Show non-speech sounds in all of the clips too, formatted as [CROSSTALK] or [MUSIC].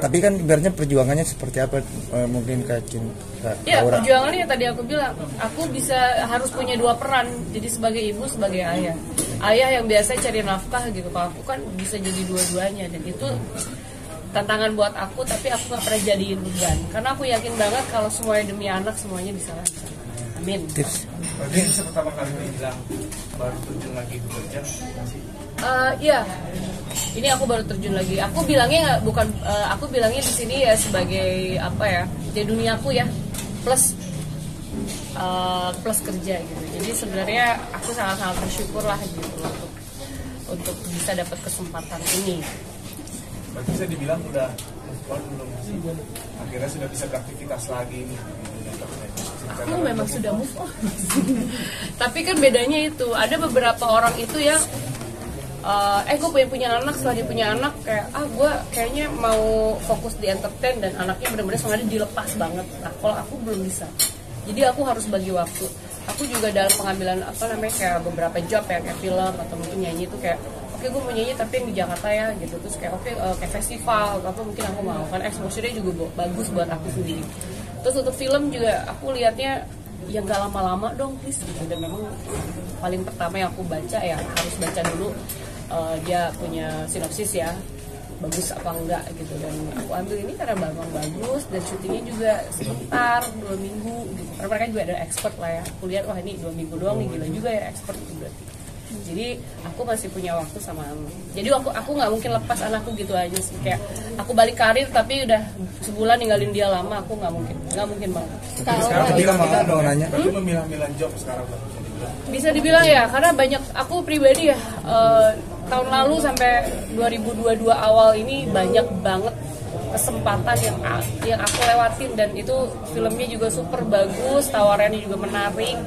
tapi kan ibaratnya perjuangannya seperti apa eh, mungkin kayak cinta Ya Aura. perjuangannya tadi aku bilang, aku bisa harus punya dua peran, jadi sebagai ibu, sebagai ayah. Ayah yang biasa cari nafkah gitu, kalau aku kan bisa jadi dua-duanya dan itu tantangan buat aku, tapi aku nggak pernah jadiin beban, karena aku yakin banget kalau semuanya demi anak semuanya bisa lancar. Amin. tips Berarti ini pertama kali bilang baru terjun lagi bekerja. Eh, iya, ini aku baru terjun lagi. Aku bilangnya bukan, eh, aku bilangnya di sini ya sebagai apa ya, di duniaku ya, plus eh, plus kerja gitu. Jadi sebenarnya aku sangat-sangat bersyukur lah gitu untuk untuk bisa dapat kesempatan ini. Berarti bisa dibilang udah move on belum sih? Akhirnya sudah bisa beraktivitas lagi nih. Aku memang sudah move on. [LAUGHS] Tapi kan bedanya itu, ada beberapa orang itu yang uh, eh gue pengen punya anak setelah dia punya anak kayak ah gue kayaknya mau fokus di entertain dan anaknya benar-benar sengaja dilepas banget. Nah kalau aku belum bisa. Jadi aku harus bagi waktu. Aku juga dalam pengambilan apa namanya kayak beberapa job ya kayak film atau mungkin nyanyi itu kayak oke gue mau nyanyi tapi yang di Jakarta ya gitu terus kayak oke uh, kayak festival atau apa mungkin aku mau kan exposure-nya juga bagus buat aku sendiri terus untuk film juga aku lihatnya yang gak lama-lama dong please. Gitu dan memang paling pertama yang aku baca ya harus baca dulu uh, dia punya sinopsis ya bagus apa enggak gitu. Dan aku ambil ini karena bambang bagus dan syutingnya juga sebentar dua minggu. Gitu karena mereka juga ada expert lah ya. Aku lihat wah ini dua minggu doang nih gila juga ya expert. Itu berarti jadi aku masih punya waktu sama jadi aku aku nggak mungkin lepas anakku gitu aja sih. Kayak aku balik karir tapi udah sebulan ninggalin dia lama aku nggak mungkin nggak mungkin banget. Sekarang Tapi kita kalau mau nanya. Berarti memilah-milah job sekarang bisa dibilang. bisa dibilang ya karena banyak aku pribadi ya eh, tahun lalu sampai 2022 awal ini banyak banget kesempatan yang yang aku lewatin. Dan itu filmnya juga super bagus tawarannya juga menarik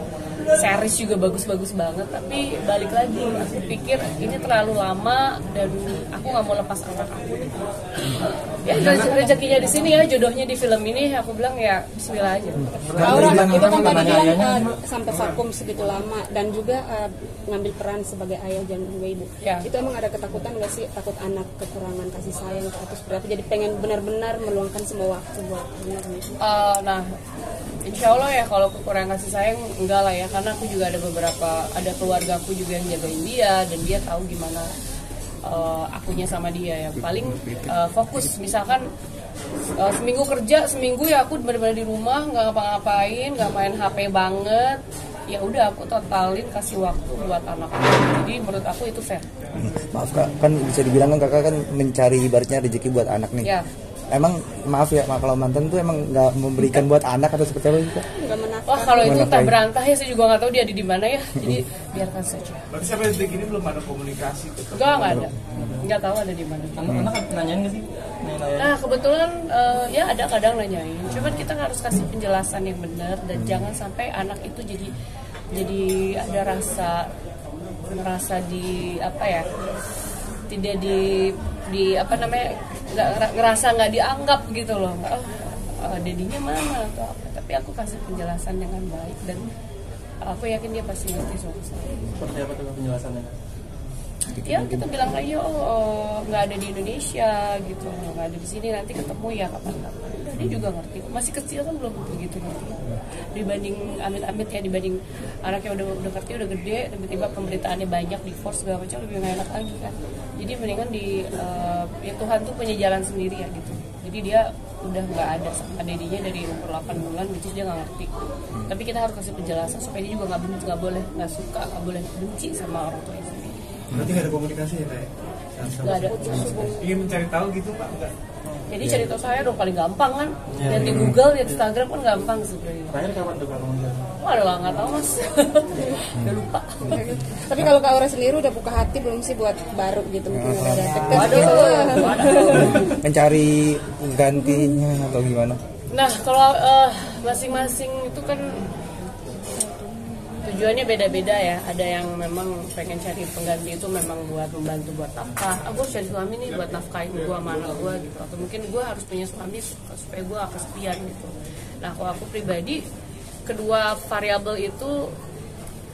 series juga bagus-bagus banget tapi balik lagi aku pikir ini terlalu lama dan aku nggak mau lepas anak aku nih. ya rez- rezekinya di sini ya jodohnya di film ini aku bilang ya Bismillah aja Aura bilang itu kan tadi namanya bilang uh, sampai vakum segitu lama dan juga uh, ngambil peran sebagai ayah dan juga ibu. Ya. Itu emang ada ketakutan nggak sih takut anak kekurangan kasih sayang atau seperti apa? Jadi pengen benar-benar meluangkan semua waktu buat anak. Eh, nah, insya Allah ya kalau kekurangan kasih sayang enggak lah ya karena aku juga ada beberapa ada keluarga aku juga yang jagain dia dan dia tahu gimana eh, akunya sama dia ya. Paling eh, fokus misalkan eh, seminggu kerja seminggu ya aku benar-benar di rumah nggak ngapa-ngapain nggak main HP banget. Ya udah aku totalin kasih waktu buat anak jadi menurut aku itu fair. Maaf kak. Kan bisa dibilang kan kakak kan mencari ibaratnya rezeki buat anak nih. Ya emang maaf ya maaf kalau mantan tuh emang nggak memberikan buat anak atau seperti apa Nggak menafkah. Wah kalau itu tak berantah ya saya juga nggak tahu dia ada di mana ya jadi [LAUGHS] biarkan saja Berarti sampai detik ini belum ada komunikasi. Enggak, enggak ada. Enggak tahu ada di mana. Anak-anak nanyain gak sih? Nah, kebetulan eh, ya ada kadang nanyain. Cuman kita harus kasih penjelasan yang benar dan jangan sampai anak itu jadi jadi ada rasa merasa di apa ya? Tidak di di apa namanya? nggak ngera- ngerasa nggak dianggap gitu loh. Oh, eh, dedinya mana atau apa. Tapi aku kasih penjelasan dengan baik dan aku yakin dia pasti ngerti suatu saat. Seperti apa tuh penjelasannya? ya kita bilang aja oh oh, nggak ada di Indonesia gitu nggak ada di sini nanti ketemu ya kapan-kapan dia juga ngerti masih kecil kan belum begitu ngerti dibanding amit-amit ya dibanding anaknya udah udah ngerti udah gede tiba-tiba pemberitaannya banyak divorce segala macam lebih enak lagi kan jadi mendingan di eh, ya Tuhan tuh punya jalan sendiri ya gitu jadi dia udah nggak ada sama dedinya dari umur 8 bulan which is dia nggak ngerti tapi kita harus kasih penjelasan supaya dia juga nggak benci nggak boleh nggak suka nggak boleh benci sama orang tuanya sendiri Berarti nggak ada komunikasi ya, Kak? ya? nggak ada Ingin mencari tahu gitu, Pak? Enggak. Jadi cari tahu saya dong paling gampang kan. Dan di Google di Instagram kan gampang sebenarnya. Terakhir kapan tuh ngomongin? Waduh nggak tahu mas. [LAUGHS] Udah lupa. Tapi kalau Kak Aura sendiri udah buka hati belum sih buat baru gitu? Mungkin ada deket waduh. gitu. mencari gantinya atau gimana? Nah, kalau eh, masing-masing itu kan tujuannya beda-beda ya. Ada yang memang pengen cari pengganti itu memang buat membantu buat nafkah. Ah, cari suami nih buat nafkahin gue sama anak gue gitu. Atau mungkin gue harus punya suami supaya gue gak kesepian gitu. Nah, kalau aku pribadi, kedua variabel itu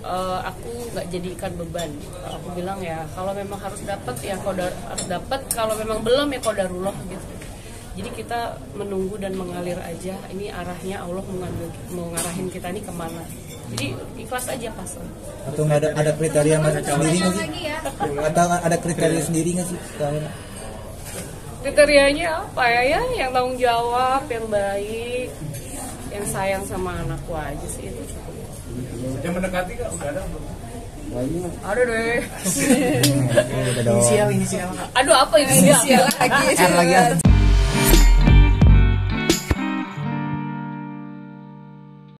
eh, aku nggak jadikan beban. Aku bilang ya, kalau memang harus dapat ya kodar harus dapat. Kalau memang belum ya kodarullah gitu. Jadi kita menunggu dan mengalir aja ini arahnya Allah mau ngambil mau ngarahin kita nih ke mana. Jadi ikhlas aja pasrah atau nggak ada ada kriteria mas sendiri nggak sih? atau ada kriteria sendiri nggak sih? Kriterianya apa ya? Ya yang tanggung jawab yang baik yang sayang sama anakku aja sih itu cukup. Yang mendekati kan udah ada belum? ada deh. [LAUGHS] Udah dong. aduh apa ini? Inisial lagi. R lagi